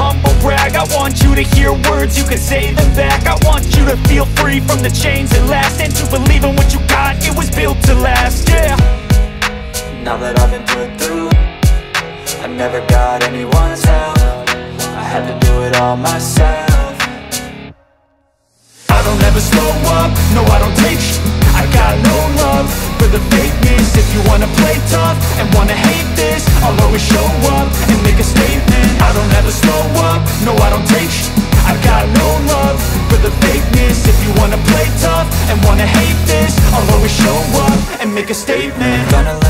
humble brag. I want you to hear words, you can say them back. I want you to feel free from the chains that last And to believe in what you got, it was built to last, yeah. Now that I've been put through I never got anyone's help. I had to do it all myself. I don't ever slow up, no I don't take sh- I got no love for the fakeness. If you wanna play tough and wanna hate this I'll always show up wanna play tough and wanna hate this I'll always show up and make a statement. Gonna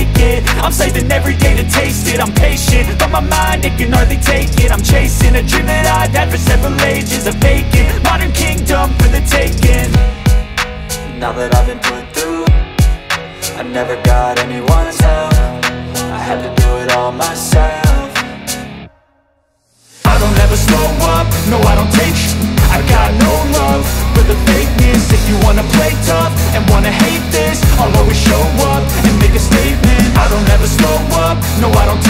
it, I'm saving every day to taste it. I'm patient, but my mind, it can hardly take it. I'm chasing a dream that I've had for several ages A vacant, modern kingdom for the taking. Now that I've been put through I never got anyone's help. I had to do it all myself. I don't ever slow up, no I don't take